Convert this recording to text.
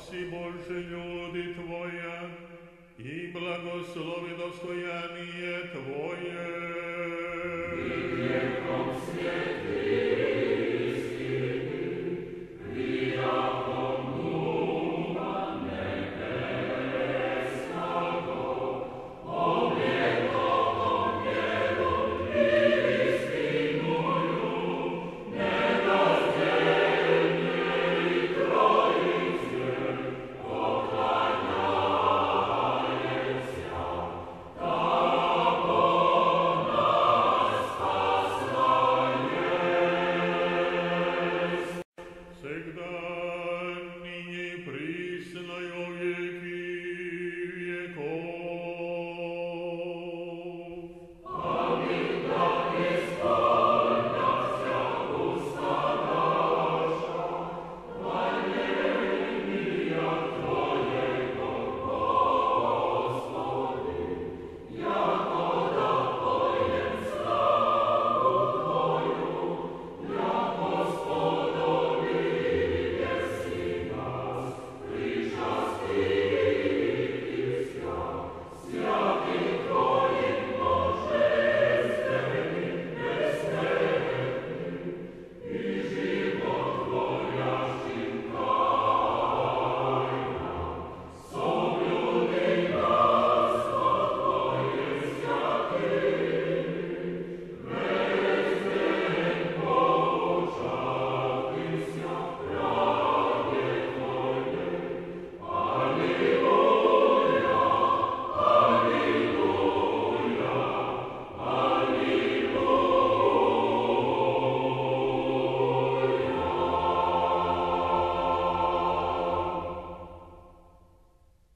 Spasi Bože ljudi Tvoja i blagoslovi dostojanije Tvoje.